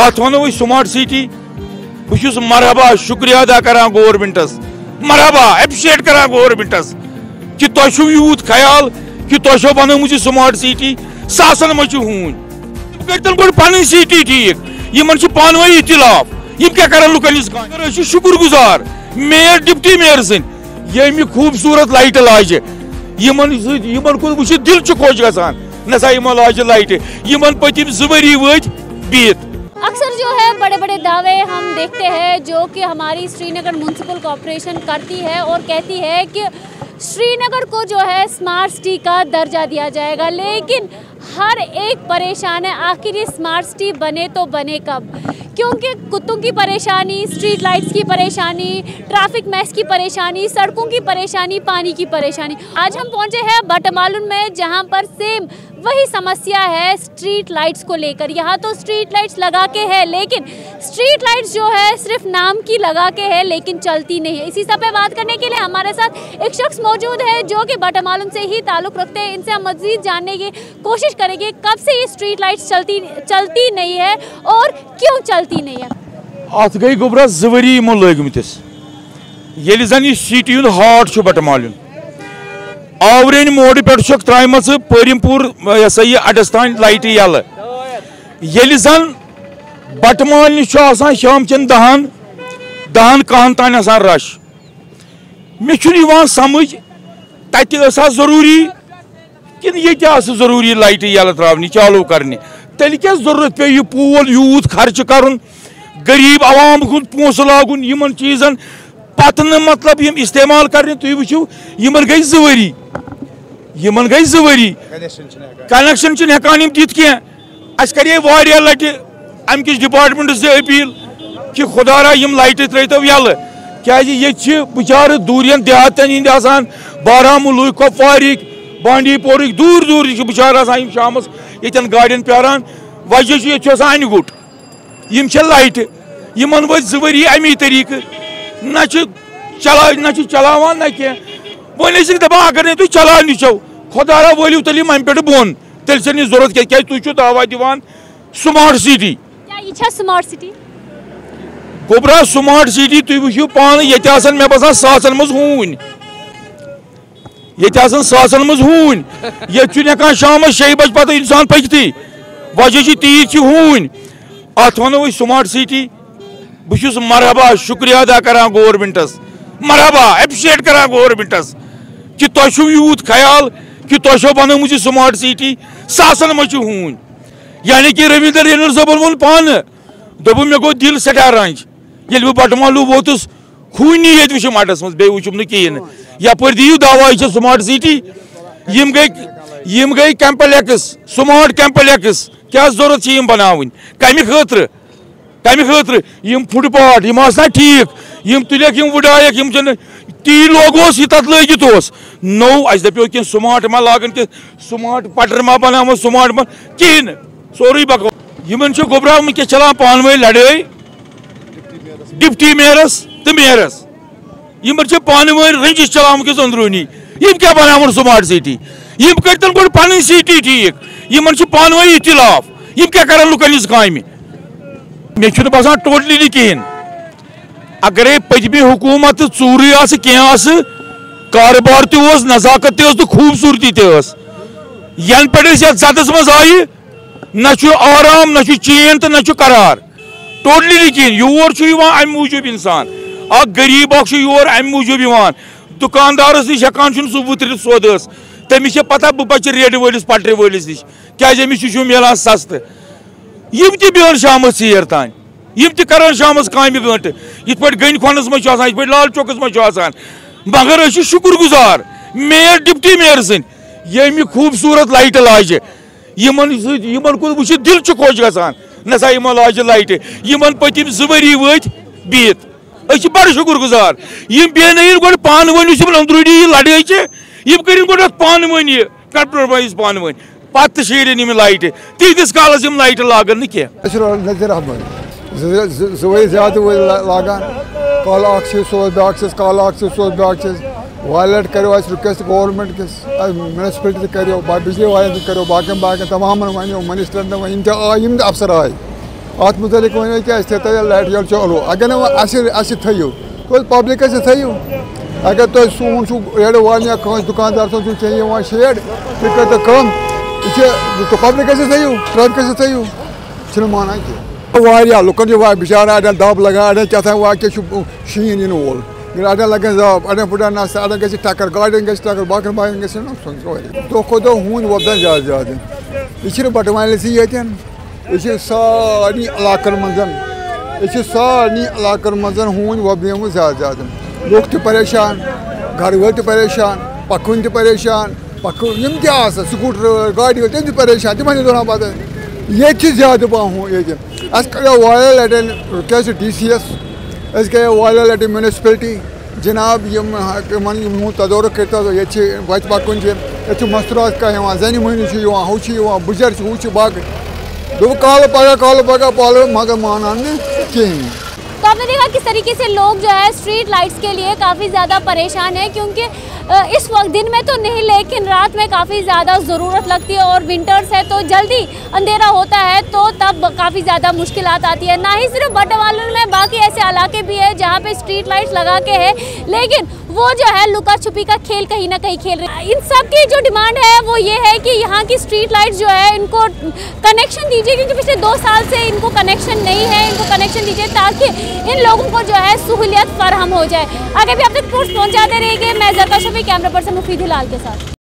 अत वनो smart city बहुत मरहबा, शुक्रिया अदा कर गवर्नमेंटस मरहबा एप्रिशिएट कर गवर्नमेंटस कि तुम यूत ख्याल, कि तुम बनमुत स्मार्ट सिटी सासन मज हून कर गो पन सिटी ठीक इन पान इख्तिलाफ यम क्या कर लुकन शुक्र गुजार मेयर, डिप्टी मेयर सन ये खूबसूरत लाइट लाजि यमन कुन वो दिल खुश ग यमो लाजि लाइट यमन पतिम जवरी वत बीत। अक्सर जो है बड़े बड़े दावे हम देखते हैं, जो कि हमारी श्रीनगर म्यूनसिपल कॉरपोरेशन करती है और कहती है कि श्रीनगर को जो है स्मार्ट सिटी का दर्जा दिया जाएगा। लेकिन हर एक परेशान है, आखिर ये स्मार्ट सिटी बने तो बने कब? क्योंकि कुत्तों की परेशानी स्ट्रीट लाइट्स की परेशानी ट्रैफ़िक मैस की परेशानी, सड़कों की परेशानी, पानी की परेशानी। आज हम पहुँचे हैं बटमालुन में, जहाँ पर सेम वही समस्या है स्ट्रीट लाइट्स को लेकर। यहाँ तो स्ट्रीट लाइट्स लगा के है, लेकिन स्ट्रीट लाइट्स जो है सिर्फ़ नाम की लगा के है, लेकिन चलती नहीं है। इसी सब पे बात करने के लिए हमारे साथ एक शख्स मौजूद है जो कि बटामालूम से ही ताल्लुक़ रखते हैं। इनसे हम मजीद जानने की कोशिश करेंगे, कब से ये स्ट्रीट लाइट्स चलती चलती नहीं है और क्यों चलती नहीं है? अत गई गोबरा जवरी लगमतिस ये जन सिटी हाट बटमालून आवरन मोड़ पे त्राम परिमपुर यह सा यह अडस तान लाइट यल ये जन बटमाल शाम चन दहन दहन कहन तान रश मे समझ तत ज़रूरी कि ये ज़रूरी लाइट यल त्रावन चालू करने तेल क्या ज़रूरत पे यह पोल यूत खर्च कर गरीब आवाम हूँ पोस लागुन इन चीजन पत् मतलब इस्तेमाल कर तुम वो इन गई जवरी इन गई जवरी। कनेक्शन हेकान दित कह अस करे लट अम किस डिपार्टमेंट से अपील कि खुदारा यम लाइट त्रो यल। क्या ये बिचार दूरियन देहातन हंद बारामुल कपवारिक बांडी पोरिक दूर दूर बिचार शाम ये गाड़ियन प्यारान। वजह ये अन गुट। यम लाइट। इन वो जवरी अमी तरीक न चला न चलावान न कह वन दपान अगर नहीं तुम चलान छो खुदारा वलियो तेल अम पे बोन तेल से ज़रूरत क्या तुम दावा दिवान स्मार्ट सिटी स्मार्ट सिटी गोबरा स्मार्ट सिटी तुम वो पान ये मे बसान सासन मज हून ये सासन मज हून ये शाम शे बज पे इंसान पकती वजह तीज हून अत वो स्मार्ट सिटी बहुत मरहबा शुक्रिया अदा कर गवर्नमेंटस मरहबा एप्रिशिएट कर गवर्नमेंटस कि तुम यूत ख्याल, कि तुम बनमुत स्मार्ट सिटी सासन मज हून। यानी कि रविंदर रेनर सबन वो पान। दोप मे गो दिल सठा रंज ये बह बटमालू वोतुस खूनी ये वुम अड्डस मज वुचुम न कहें यप दिव दवा यह स्मार्ट सिटी यम गई यम गई कैंपलेक्स स्मार्ट कैंपलेक्स क्या ज़रूरत बनावन कम खतर। कम खतर। यम फुटपाथ ठीक। यम यम वुडायक ती लोगोस यह तथ लगित नौ अस दपो कि स्मार्ट मा लागन कि स्मार्ट पटर मा बनाव स्मार्ट मा कहें सोरे बको। इन गोबरा वनस चलान पान वे लड़े डिप्टी मेयरस तो मेयरस। इन पान वे रंजिश चलान वनस अंदरूनी यम क्या बनावन स्मार्ट सिटी? यम करतन गो पन सिटी ठीक इन पान वे इख्तिलाफ यम क्या कर लुकन काम मे? बसान टोटली नी कहें अगर पतमी हुकूमत चूर कह कारोबार तस नजाकत तो खूबसूरती तस यन पे जदस मज आई, न आराम, न चेन तो न टोटली नी कहें योर मूजूब इंसान। अ गरीब योर, अम मूजूब दुकानदारस नश हेकान सह वुतर सौदस तमिस पता बह बच रेड वलिस, पटरी वलिस नश क्या अमिस मिलान सस्त। यम तहन शाम ेर तान यम तक शाम काम गंट ये गन खोनस मज ये लाल चौकस मज मगर शुक्र गुजार मेयर डिप्टी मेयर ये खूबसूरत लाइट लाजि इन कुन वो दिल खुश ग नसा यमो लाजि लाइट इन पतिम जवरी वत बीत बड़ शुक्र गुजार यम बेन गो पान वन अंदरूनी लड़ाई यम कर पान वन कंप्रोमाइज पान वन पत शेरन लाइट तीस कालस लाइट लागन ना कह ज़्यादा लागान कल सोच ब्या कल सोच ब्या वाले करो रिक्वेस्ट गवर्नमेंट किस म्यूनसिपलिटी करो बिजली वाले करो बाकी बाकी तमाम वन मिनिस्टर वन अफसर आए अत मुतलिक वन क्या लाइट यल चालू अगर ना थो तो पब्लिक थो अगर तुम सून रेड वन या दुकानदार शेड तुम कर तो पब्लिक थो ट्रक थो माना कह लुकन बिचार अड़न दब लगान अड़न क्या शीन इन वोल अड़न लगन जब अड़न फुटान अड़न ग टक्कर गाड़न ग टक्कर बाकन बाकन ग दो खो दो हून वपदान ज़्यादा ज़्यादा यह बटवाल यन यह सारे इलाकन मज यह सारे इलाकन मज हून वपदेम ज़्यादा ज़्यादा तो परेशान घर वल परेशान पकुन परेशान पकुन यम क्या स्कूटर गाड़ी तम परेशान तम दोना पता ये ज़्यादा पह ये वाल लटन क्या डी सी एस गए वाल लटन म्यूनसिपलिटी जनाब तदौर तदोर कर ये बच पकुन ये जन महनी हूँ बुजर हूँ बाकी दो काल पगा काल पगा पाल, मगर माना कहीं तो आपने देखा किस तरीके से लोग जो है स्ट्रीट लाइट्स के लिए काफ़ी ज़्यादा परेशान है, क्योंकि इस वक्त दिन में तो नहीं, लेकिन रात में काफ़ी ज़्यादा ज़रूरत लगती है और विंटर्स है तो जल्दी अंधेरा होता है तो तब काफ़ी ज़्यादा मुश्किल आती है। ना ही सिर्फ़ बटवालन में, बाकी ऐसे इलाके भी है जहाँ पर स्ट्रीट लाइट्स लगा के है, लेकिन वो जो है लुका छुपी का खेल कहीं ना कहीं खेल रहे हैं। इन सब की जो डिमांड है वो ये है कि यहाँ की स्ट्रीट लाइट जो है, इनको कनेक्शन दीजिए, क्योंकि पिछले दो साल से इनको कनेक्शन नहीं है, इनको कनेक्शन दीजिए ताकि इन लोगों को जो है सहूलियत फराहम हो जाए। आगे भी आप तक पहुँचाते रहेंगे मैं जरका शफी कैमरा पर्सन मुफीद हिलाल के साथ।